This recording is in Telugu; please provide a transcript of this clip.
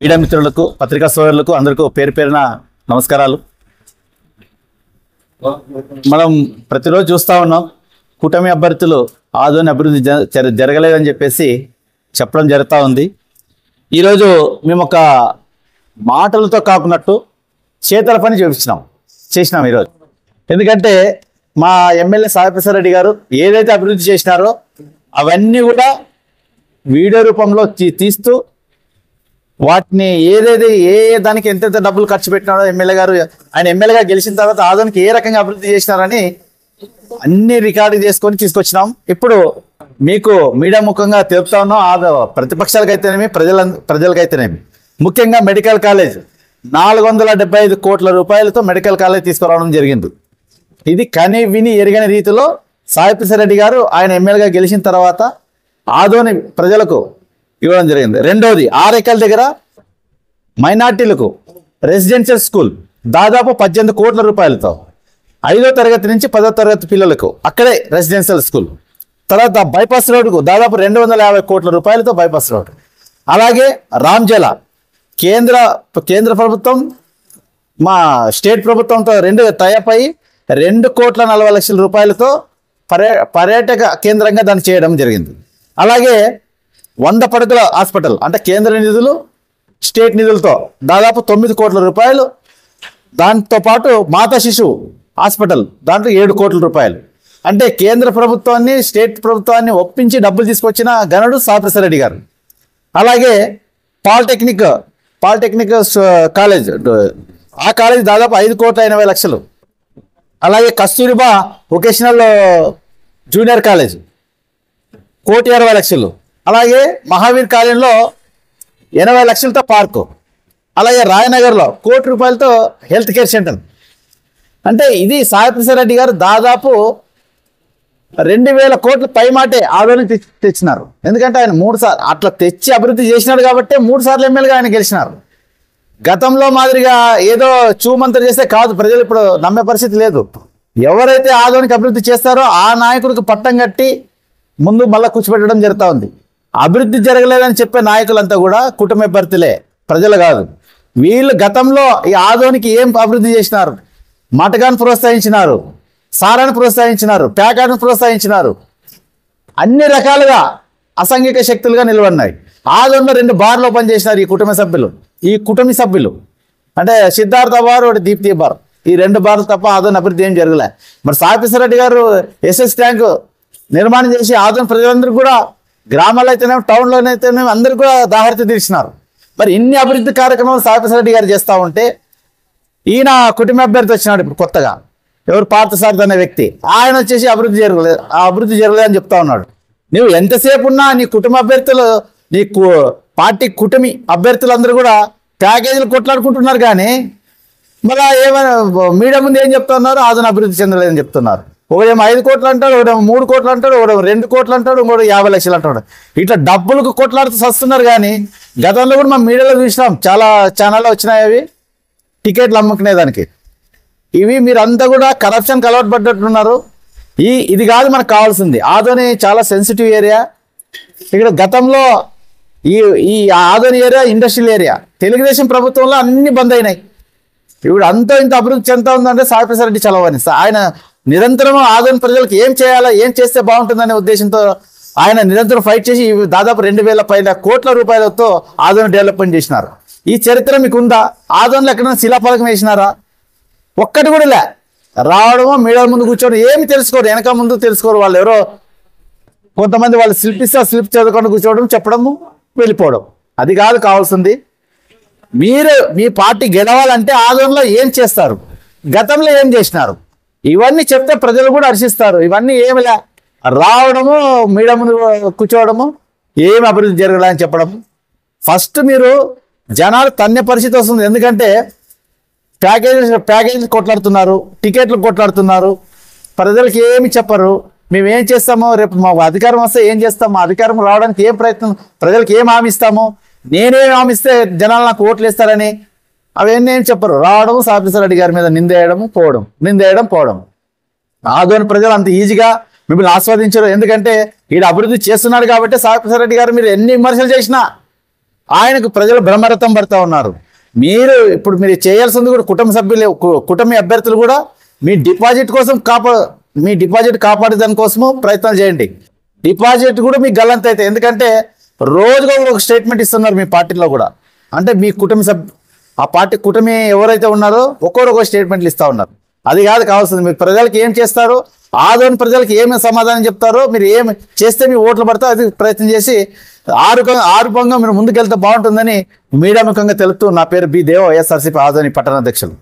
మీడియా మిత్రులకు పత్రికా సోదరులకు అందరికీ పేరు పేరున నమస్కారాలు. మనం ప్రతిరోజు చూస్తూ ఉన్నాం కూటమి అభ్యర్థులు ఆదోని అభివృద్ధి జ- జరగలేదని చెప్పేసి చెప్పడం జరుగుతూ ఉంది. ఈరోజు మేము ఒక మాటలతో కాకున్నట్టు చేతల పని చూపించినాం చేసినాం ఈరోజు. ఎందుకంటే మా ఎమ్మెల్యే సాయిప్రసాద్ రెడ్డి గారు ఏదైతే అభివృద్ధి చేసినారో అవన్నీ కూడా వీడియో రూపంలో తీ- తీస్తూ వాటిని ఏదేది ఏ ఏ దానికి ఎంతెంత డబ్బులు ఖర్చు పెట్టినాడో ఎమ్మెల్యే గారు ఆయన ఎమ్మెల్యేగా గెలిచిన తర్వాత ఆదానికి ఏ రకంగా అభివృద్ధి చేసినారని అన్ని రికార్డు చేసుకొని తీసుకొచ్చినాం. ఇప్పుడు మీకు మీడియా ముఖంగా తెలుపుతా ఉన్నాం. ఆద ప్రతిపక్షాలకైతేనేమి ప్రజల ప్రజలకైతేనేమి. ముఖ్యంగా మెడికల్ కాలేజ్. నాలుగు వందల డెబ్బై ఐదు కోట్ల రూపాయలతో మెడికల్ కాలేజ్ తీసుకురావడం జరిగింది. ఇది కని విని ఎరగని రీతిలో సాయిప్రసాద్ రెడ్డి గారు ఆయన ఎమ్మెల్యేగా గెలిచిన తర్వాత ఆదోని ప్రజలకు ఇవ్వడం జరిగింది. రెండవది ఆరేకల్ దగ్గర మైనార్టీలకు రెసిడెన్షియల్ స్కూల్ దాదాపు పద్దెనిమిది కోట్ల రూపాయలతో ఐదో తరగతి నుంచి పదో తరగతి పిల్లలకు అక్కడే రెసిడెన్షియల్ స్కూల్. తర్వాత బైపాస్ రోడ్డుకు దాదాపు రెండు వందల యాభై కోట్ల రూపాయలతో బైపాస్ రోడ్ అలాగే రామ్జల కేంద్ర కేంద్ర ప్రభుత్వం మా స్టేట్ ప్రభుత్వంతో రెండు టైప్ అయి రెండు కోట్ల నలభై లక్షల రూపాయలతో పర్యా పర్యాటక కేంద్రంగా దాన్ని చేయడం జరిగింది. అలాగే వంద పడకల హాస్పిటల్ అంటే కేంద్ర నిధులు స్టేట్ నిధులతో దాదాపు తొమ్మిది కోట్ల రూపాయలు. దాంతో పాటు మాతా శిశువు హాస్పిటల్ దాంట్లో ఏడు కోట్ల రూపాయలు. అంటే కేంద్ర ప్రభుత్వాన్ని స్టేట్ ప్రభుత్వాన్ని ఒప్పించి డబ్బులు తీసుకొచ్చిన గనుడు సాప్రసాద్ రెడ్డి గారు. అలాగే పాలిటెక్నిక్ పాలిటెక్నిక్ కాలేజ్ ఆ కాలేజ్ దాదాపు ఐదు కోట్ల ఎనభై లక్షలు. అలాగే కస్తూరిబా వొకేషనల్ జూనియర్ కాలేజ్ కోటి అరవై లక్షలు. అలాగే మహావీర్ కాలనీలో ఎనభై లక్షలతో పార్కు. అలాగే రాయనగర్లో కోటి రూపాయలతో హెల్త్ కేర్ సెంటర్. అంటే ఇది సాయిప్రసాద్ రెడ్డి గారు దాదాపు రెండు వేల కోట్ల పైమాటే ఆదరణ తెచ్చి తెచ్చినారు. ఎందుకంటే ఆయన మూడు సార్లు అట్లా తెచ్చి అభివృద్ధి చేసినాడు కాబట్టి మూడు సార్లు ఎమ్మెల్యేగా ఆయన గెలిచినారు. గతంలో మాదిరిగా ఏదో చూమంతరు చేస్తే కాదు ప్రజలు ఇప్పుడు నమ్మే పరిస్థితి లేదు. ఎవరైతే ఆదోనికి అభివృద్ధి చేస్తారో ఆ నాయకుడికి పట్టం కట్టి ముందు మళ్ళా కూర్చోబెట్టడం జరుగుతూ ఉంది. అభివృద్ధి జరగలేదని చెప్పే నాయకులంతా కూడా కుటుంబ భర్తలే ప్రజలు కాదు. వీళ్ళు గతంలో ఈ ఆదోనికి ఏం అభివృద్ధి చేసినారు? మటకాన్ని ప్రోత్సహించినారు సారాన్ని ప్రోత్సహించినారు ప్యాకాన్ని ప్రోత్సహించినారు. అన్ని రకాలుగా అసాంఘిక శక్తులుగా నిలబడినాయి. ఆదోన్లో రెండు బార్లు ఓపెన్ చేసినారు ఈ కుటుంబ సభ్యులు. ఈ కుటుంబ సభ్యులు. అంటే సిద్ధార్థ బార్ ఒకటి దీప్తి బార్ ఈ రెండు బార్లు తప్ప ఆదోన్ అభివృద్ధి ఏం జరగలే. మరి సాయిప్రసాద్ గారు ఎస్ఎస్ ట్యాంకు నిర్మాణం చేసి ఆదోన్ ప్రజలందరూ కూడా గ్రామాల్లో అయితేనేమి టౌన్లోనైతేనేమి అందరూ కూడా దాహరిత తీర్చినారు. మరి ఇన్ని అభివృద్ధి కార్యక్రమాలు సాయిప్రసాద్ రెడ్డి గారు చేస్తూ ఉంటే ఈయన కుటుంబ అభ్యర్థి వచ్చినాడు ఇప్పుడు కొత్తగా. ఎవరు పార్థసారథి అనే వ్యక్తి. ఆయన వచ్చేసి అభివృద్ధి జరగలేదు ఆ అభివృద్ధి జరగలేదు అని చెప్తా ఉన్నాడు. నువ్వు ఎంతసేపు ఉన్నా నీ కుటుంబ అభ్యర్థులు నీ కు- పార్టీ కుటుంబీ అభ్యర్థులందరూ కూడా ప్యాకేజీలు కొట్లాడుకుంటున్నారు కానీ మళ్ళీ ఏమైనా మీడియా ముందు ఏం చెప్తున్నారు అదన అభివృద్ధి చెందలేదని చెప్తున్నారు. ఒకడేమో ఐదు కోట్లు అంటాడు ఒకడేమో మూడు కోట్లు అంటాడు ఒకడేమో రెండు కోట్లు అంటాడు ఇంకోటి యాభై లక్షలు అంటాడు. ఇట్లా డబ్బులకు కొట్లాడుతూ వస్తున్నారు కానీ గతంలో కూడా మనం మీడియాలో చూసినాం చాలా ఛానల్లో వచ్చినాయి అవి టికెట్లు అమ్ముకునే దానికి ఇవి మీరంతా కూడా కరప్షన్కి అలవాటు పడ్డట్టున్నారు ఈ ఇది కాదు మనకు కావాల్సింది. ఆదోని చాలా సెన్సిటివ్ ఏరియా ఇక్కడ గతంలో ఈ ఈ Adoni area industrial area Telugu Desam ప్రభుత్వంలో అన్ని బంద్ అయినాయి. ఇప్పుడు అంతా ఇంత అభివృద్ధి చెందుతా ఉందంటే సాయిప్రసాద్ రెడ్డి చలవని. ఆయన నిరంతరం ఆదోని ప్రజలకు ఏం చేయాలా ఏం చేస్తే బాగుంటుందనే ఉద్దేశంతో ఆయన నిరంతరం ఫైట్ చేసి ఇవి దాదాపు రెండు వేల పైన కోట్ల రూపాయలతో ఆదోన్ డెవలప్మెంట్ చేసినారు. ఈ చరిత్ర మీకు ఉందా? ఆదోన్లు ఎక్కడైనా శిలాఫలకం వేసినారా? ఒక్కటి కూడా లే. రావడమో మీడియా ముందు కూర్చోవడం ఏమి తెలుసుకోరు. వెనక ముందు తెలుసుకోరు వాళ్ళు ఎవరో. కొంతమంది వాళ్ళు స్లిప్ ఇస్తే ఆ స్లిప్ చదువుకొని కూర్చోవడం చెప్పడము వెళ్ళిపోవడం. అది కాదు కావాల్సింది. మీరు మీ పార్టీ గెలవాలంటే ఆదోళనలో ఏం చేస్తారు? గతంలో ఏం చేసినారు? ఇవన్నీ చెప్తే ప్రజలు కూడా హర్షిస్తారు. ఇవన్నీ ఏమిలే? రావడము మీడియా ముందు కూర్చోవడము ఏమి అభివృద్ధి జరగలేదని చెప్పడం. ఫస్ట్ మీరు జనాలు తన్నే పరిస్థితి వస్తుంది. ఎందుకంటే ప్యాకేజెస్ ప్యాకేజీలు కొట్లాడుతున్నారు టికెట్లు కొట్లాడుతున్నారు. ప్రజలకు ఏమి చెప్పరు. మేము ఏం చేస్తామో రేపు మా అధికారం వస్తే ఏం చేస్తాం? మా అధికారం రావడానికి ఏం ప్రయత్నం? ప్రజలకు ఏం హామీ ఇస్తాము? నేనేం హామీ ఇస్తే జనాలు నాకు ఓట్లు వేస్తారని? అవన్నీ ఏం చెప్పరు. రావడం సాఫీసర్ రెడ్డి గారి మీద నిందేయడం పోవడం. నిందేయడం పోవడం. ఆదోని ప్రజలు అంత ఈజీగా మిమ్మల్ని ఆస్వాదించరు. ఎందుకంటే ఈడ అభివృద్ధి చేస్తున్నాడు కాబట్టి సాఫీసర్ రెడ్డి గారు మీరు ఎన్ని విమర్శలు చేసినా ఆయనకు ప్రజలు బ్రహ్మరథం పడతా ఉన్నారు. మీరు ఇప్పుడు మీరు చేయాల్సింది కూడా కుటుంబ సభ్యులు కు- కుటుంబ అభ్యర్థులు కూడా మీ డిపాజిట్ కోసం కాపా మీ డిపాజిట్ కాపాడే దానికోసము ప్రయత్నం చేయండి. డిపాజిట్ కూడా మీకు గల్లంత అయితే ఎందుకంటే రోజుగా ఒక స్టేట్మెంట్ ఇస్తున్నారు మీ పార్టీలో కూడా. అంటే మీ కుటుంబ సభ్యు ఆ పార్టీ కుటుంబీ ఎవరైతే ఉన్నారో ఒక్కొక్కరు ఒక్కో స్టేట్మెంట్లు ఇస్తా ఉన్నారు. అది కాదు కావాల్సింది మీరు ప్రజలకు ఏం చేస్తారో? ఆదోని ప్రజలకు ఏమి సమాధానం చెప్తారో మీరు ఏమి చేస్తే మీ ఓట్లు పడతా అది ప్రయత్నం చేసి ఆరుకంగా ఆరుపంగా మీరు ముందుకెళ్తే బాగుంటుందని మీడియా ముఖంగా తెలుపుతూ నా పేరు బి దేవ వైఎస్ఆర్సీపీ ఆదోని పట్టణాధ్యక్షులు